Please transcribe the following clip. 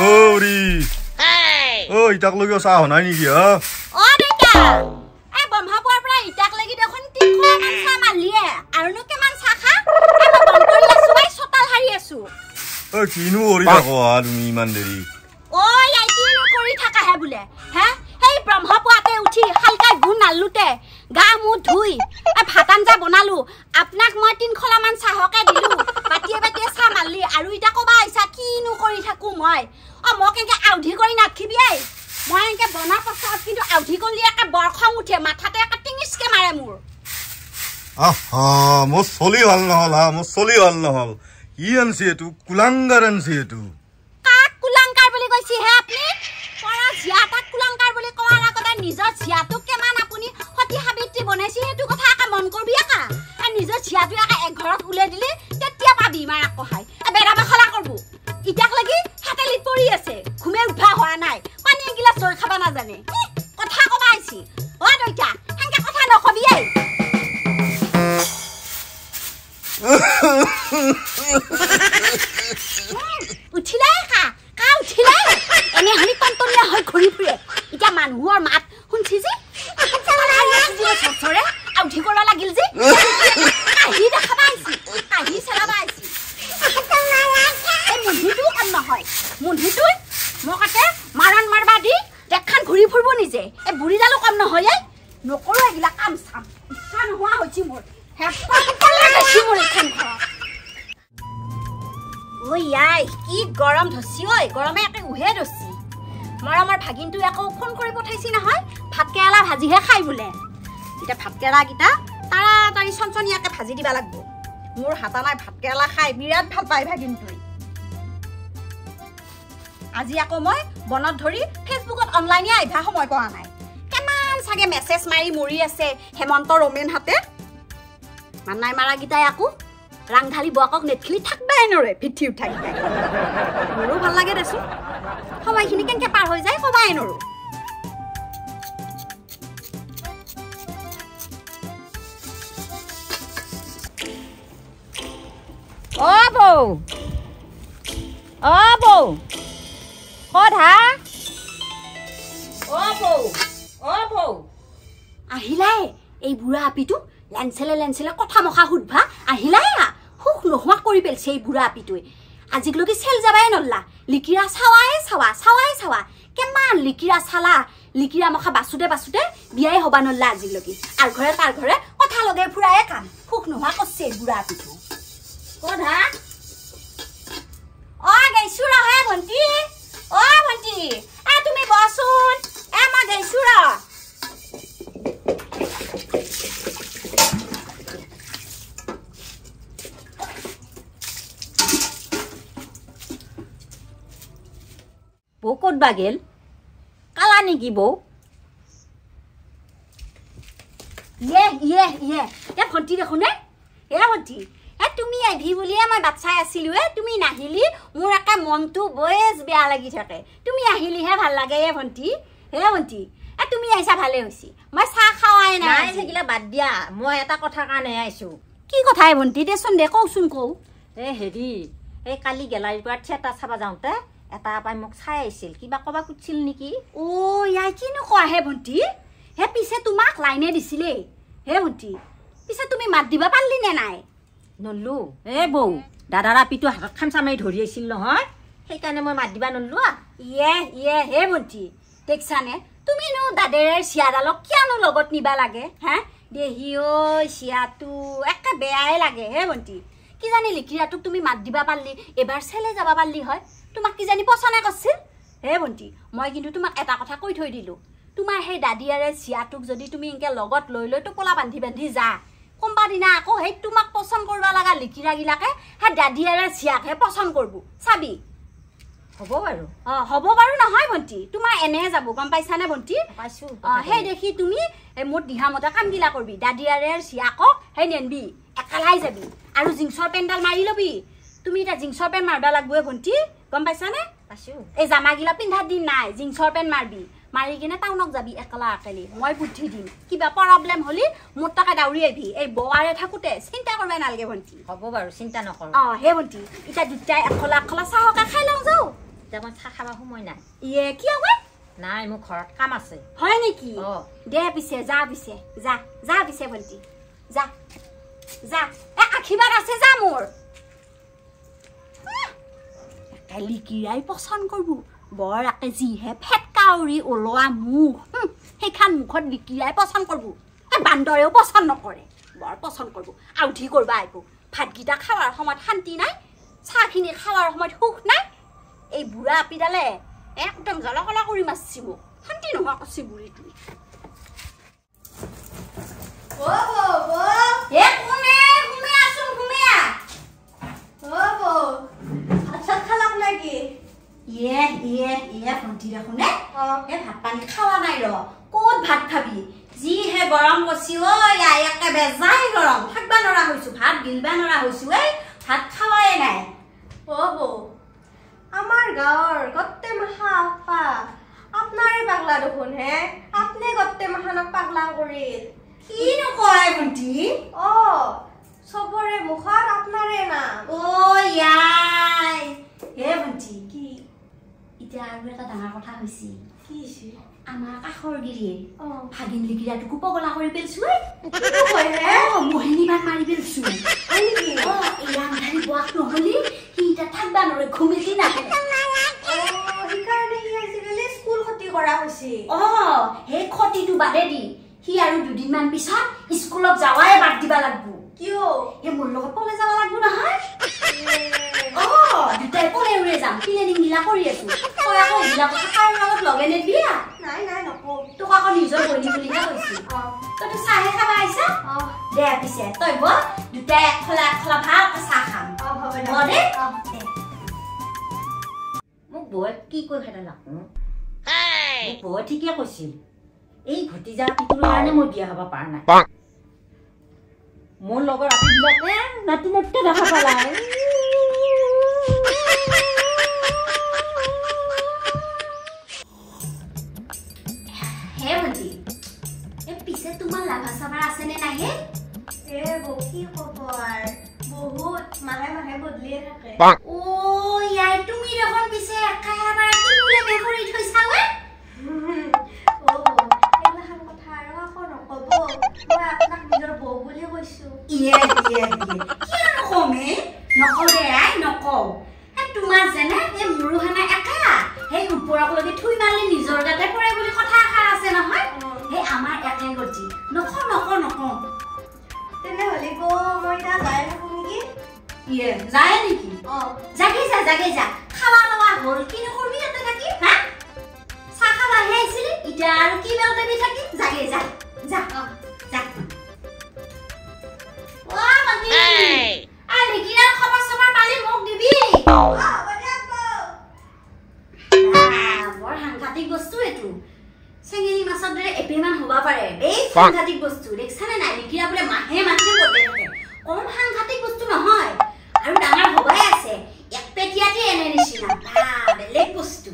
ঔৰি ঐ ইটাক লগিও চাহ নাই নেকি হা অ দেউতা এই ব্ৰহ্মপুৰৰ পৰা ইটাক লাগি দেখোন তিনিশমান চাহ মালিয়ে আৰুনো কিমান চাহ খা এই মই বন্ধ কৰি আছো এই চোতাল সাৰি আছো ঐ কিনো কৰি থাকো হা তুমি ইমান দেৰি ঐ আই কিনো কৰি থাকাহে বোলে হে সেই ব্ৰহ্মপুৱাতে উঠি শালকাই গুণ নালোতে গা মূৰ ধুই এই ভাত আঞ্জা বনালো আপোনাক মই তিনিশলামান চাহকে দিলো বাতিয়ে বাতিয়ে চাহ মাৰলি আৰু এতিয়া ক'বা আহিছা কিনো কৰি থাকো মই? অ মোক এনেকে আউধি কৰি নাথিবি এই। মই এনেকে বনাৰ পাছত কিন্তু আউধি কৰিলে একে বৰ খং উঠে মাথাতে একে টিঙিচকে মাৰে মোৰ। মোৰ চলি ভাল নহল হা মোৰ চলি ভাল নহল। কি আনছি এইটো? কুলাংগাৰ আনছি এইটো। কাক কুলাংকাৰ বুলি কৈছে হে আপুনি? পৰা জীয়া এটাক কুলাংকাৰ বুলি কোৱাৰ আগতে নিজৰ জীয়াটোক কিমান আপুনি সতী সাবিত্ৰী বনাইছে সেইটো কথা একে মন কৰবি একা নিজৰ জীয়াটো একে এঘৰত উলিয়াই দিলি তেতিয়া পাবি মাৰ আকহাই বেৰা মেখলা কৰবো ইটাক লাগি হাতেলিত পৰি আছে। ঘুমে উঠা হোৱা নাই। পানী এগিলাচ লৈ খাব নাজানে। কথা কবা আহিছি। অ দইতা সেনেকে কথা নকবি এই উঠিলে কা কা উঠিলে এনে হলি টনটনীয়া হৈ ঘূৰি ফুৰে এতিয়া মানুহৰ মাত শুনছি যে চৰে আউঠি কৰিব লাগিল যে কাহি দেখাবা আহিছি কাহি চেলাবা আহিছি এই মুন্ধিটো কাম নহয় মুন্ধিটো মকাতে মাৰণ মাৰবা দি দেখান ঘূৰি ফুৰিব নিজে। এই বুঢ়ীডালো কাম নহয় এই নকৰো এইগিলা কাম চাম। ইচ্ছা নোহোৱা হৈছে মোৰ। ভাতকেৰেলাকেইটা তাড়াতাড়ি চনচনীয়াকে ভাজি দিবা লাগব। মোৰ হাতা নাই ভাতকেৰেলা খাই বিৰাট ভাল পায় ভাগিনটোৱে। আজি আকৌ মই বনত ধৰি ফেচবুকত অনলাইনে আহিবা সময় পোৱা নাই। কিমান চাগে মেছেজ মাৰি মৰি আছে হেমন্ত ৰমেনহাতে মানাই মাৰাকেইটাই আকৌ ৰাং ঢালি বকক নেটখিলি থাকবাই নৰে পিঠি উঠাই মোৰো ভাল লাগে দেচোন। সময়খিনি কেনেকে পাৰ হৈ যায় কবাই নৰো। অ বৌ। অ বৌ। ক'ত হা? অ বৌ অ বৌ। আহিলাই? এই বুঢ়া আপিটো লেঞ্চেলে লেঞ্চেলে কথা মখা সুধবা। আহিলাই সুখ নোহোৱা কৰি পেলছে এই বুঢ়া আপিটোৱে। আজিলৈকে চেল যাবাই নল্লা। লিকিৰা চাৱাই চাৱা চাৱাই চাৱা। কিমান লিকিৰা চালা? লিকিৰা মখা বাচোতে বাচোতে বিয়াই হবা নল্লা আজিলৈকে। আৰু ঘৰে তাৰ ঘৰে কথা লগাই ফুৰায়ে কাম। সুখ নোহোৱা কৰছে এই বুঢ়া আপিটো। ক'ত হা? অ গৈছো ৰহে ভণ্টি। অ ভণ্টি এ তুমি বচোন এ মই গৈছো ৰ বৌ ক'ত বা গেল কালা নেকি বৌ ইয়ে ইয়ে ইয়ে এ ভণ্টি দেখোন এ এ ভণ্টি। এ তুমি আহিবি বুলিয়ে মই বাট চাই আছিলো এ তুমি নাহিলি মোৰ একে মনটো বেছ বেয়া লাগি থাকে। তুমি আহিলিহে ভাল লাগে এ ভণ্টি। হে ভণ্টি। এ তুমি আহিছা ভালে হৈছে। মই চাহ খাৱাই নাই থাকিলে বাদ দিয়া। মই এটা কথাৰ কাৰণে আহিছোঁ। কি কথা হে ভণ্টি? দেচোন দে কওচোন কওঁ। এ হেৰি এই কালি গেলাৰীৰ পৰা থিয়েটাৰ চাব যাওঁতে এটা পাই মোক চাই আহিছিল। কিবা ক'বা খুজিছিল নেকি? অ ইয়াই কিনো কোৱা হে ভণ্টি? হে পিছে তোমাক লাইনে দিছিলেই। হে ভণ্টি পিছে তুমি মাত দিবা পাৰিলি নে নাই? নল্লো এ বৌ দাদাৰ আপিটো হাতত খামচা মাৰি ধৰি আহিছিল নহয়। সেইকাৰণে মই মাত দিবা নল্লো ইয়ে ইয়ে হে ভণ্টি দেখিছানে? তুমিনো দাদেৰে চিয়াডালক কিয়নো লগত নিবা লাগে হা? দেহি ঐ চিয়াটো একে বেয়াই লাগে হে ভণ্টি কিজানি লিকিৰাটোক তুমি মাত দিবা পাৰিলি এবাৰ চেলে যাব পাৰিলি হয়। তোমাক কিজানি পচনে কৰছিল? হে ভণ্টি মই কিন্তু তোমাক এটা কথা কৈ থৈ দিলোঁ। তোমাৰ সেই দাদিয়াৰে চিয়াটোক যদি তুমি এনেকে লগত লৈ লৈ টোপোলা বান্ধি বান্ধি যা। কোনোবা দিনা আকৌ সেই তোমাক পচন্দ কৰিব লগা লিকিৰাগিলাকে সেই দাদিয়াৰে চিয়াকহে পচন্দ কৰিব চাবি। হ'ব বাৰু। অ হ'ব বাৰু নহয় ভণ্টি তোমাৰ এনেহে যাব গম পাইছানে ভণ্টি? পাইছোঁ অ সেই দেখি তুমি মোৰ দিহা মতে কামগিলা কৰবি দাদিয়াৰে চিয়াকক সেই নেনবি একেলাই যাবি আৰু জিন্সৰ পেণ্টডাল মাৰি ল'বি। তুমি এতিয়া জিন্সৰ পেণ্ট মাৰবা লাগবয়ে ভণ্টি গম পাইছানে? পাইছোঁ। এই জামাগিলা পিন্ধাৰ দিন নাই জিন্সৰ পেণ্ট মাৰবি। মাৰি কিনে টাউনক যাবি একেলা একেলি মই বুদ্ধি দিম। কিবা প্ৰব্লেম হ'লি মোৰ তাকে দাউৰি আহিবি। এই বোৱাৰে থাকোঁতে চিন্তা কৰিব নালাগে ভণ্টি। হ'ব বাৰু চিন্তা নকৰোঁ। অ সেই ভণ্টি এতিয়া দুটাই এখলা এখলা চাহকে খাই লওঁ যাওঁ। এতিয়া মই চাহ খাব সময় নাই। ইয়ে কিয় কৈ নাই মোৰ ঘৰত কাম আছে। হয় নেকি? দে পিছে যা পিছে। যা যা পিছে ভণ্টি। যা। যা। এ আশীৰ্বাদ আছে যা মোৰ। একে লিকিৰাই পচন্দ কৰিব বৰ একে যিহে ফেটকাউৰি ওলোৱা মুখ সেইখন মুখত লিকিৰাই পচন্দ কৰিব। বান্দৰেও পচন্দ নকৰে। বৰ পচন্দ কৰিব। আউঠি কৰিব আহিব ভাতকেইটা খাৱাৰ সময়ত শান্তি নাই। চাহখিনি খাৱাৰ সময়ত সুখ নাই। এই বুঢ়া আপিডালে একদম জলকলা কৰি মাৰছি মোক শান্তি নোহোৱা কৰছি বুঢ়ীটোৱে ইয়ে ইয়ে ইয়ে ভণ্টি দেখোনে এ ভাত পানী খাৱা নাই ৰ। ক'ত ভাত খাবি? যিহে গৰম কৰছি ঐ আই একে বেজাই গৰম। থাকবা নৰা হৈছো ভাত গিলবা নৰা হৈছো এই ভাত খাৱাই নাই। আমাৰ গাঁৱৰ গত্তে মাহা আপা। আপনাৰে পাগলা দেখোন হে? আপনি গত্তে মাহানক পাগলা কৰিল। কিনো কয় ভণ্টি? অ চবৰে মুখত আপনাৰে নাম। ঐ আই। হে ভণ্টি। কি? এতিয়া আৰু এটা ডাঙৰ কথা কি হৈছে? আমাৰ কাষৰ গিৰিয়ে ভাগিন লিগিৰাটোকো পগলা কৰি পেলছো মোহিনীবান মাৰি পেলছো বোৱাক নহলি সি এতিয়া থাকবা নৰে ঘুমিলি নাহে। অ সেইকাৰণে সি আজিকালি স্কুল ক্ষতি কৰা হৈছে। অ সেই ক্ষতিটো বাদে দি সি আৰু দুদিনমান পিছত স্কুলত যাৱাই বাদ দিবা লাগব। কিয়? সেই মোৰ লগত পলে যাব লাগব নহয় এ, অ দুটাই পলে উৰে যাম। প্লেনিং গিলা কৰি আছো। তই আকৌ এইবিলাক কথা কাৰো লগত লগে নিদিয়া নাই নাই নকওঁ। তোক আকৌ নিজৰ বনি বুলিহে কৈছো। অ। তইতো চাহে খাবা আহিছা? অ। দে পিছে তই ব দুটাই একফলা একফলা ভালকে চাহ খাম। অ হ'ব দে। মোক বৌয়ে কি কৈ খেদা লাগো মোক বৌয়ে ঠিকে কৈছিল। এই ভতিজা পিটোৰ কাৰণে মই বিয়া হ'ব পৰা নাই। মোৰ লগৰ ৰাতিবিলাকে নাতি নাতি দেখা পালাই গাতে পৰে বুলি কথা এষাৰ আছে নহয়। সেই আমাৰ একে গতি নকওঁ নকওঁ নকওঁ। তেনেহ'লে বৌ মই এতিয়া যাই থাকো নেকি? ইয়ে যায় নেকি? অ। জাগে যা জাগে যা। খাৱা লোৱা হ'ল কিনো কৰিবি ইয়াতে থাকি হা? চাহ খাবাহে আহিছিলি? এতিয়া আৰু কি বেলতে চেঙেলি মাছৰ দৰে এপেমান হ'ব পাৰে বেছ সাংঘাতিক বস্তু দেখিছানে নাই বিক্ৰী আপোনাৰ মাহে মাহে বদলে থাকে কম সাংঘাতিক বস্তু নহয় আৰু ডাঙৰ হ'বাই আছে একপেটীয়াতে এনে নিচিনা বেলেগ বস্তু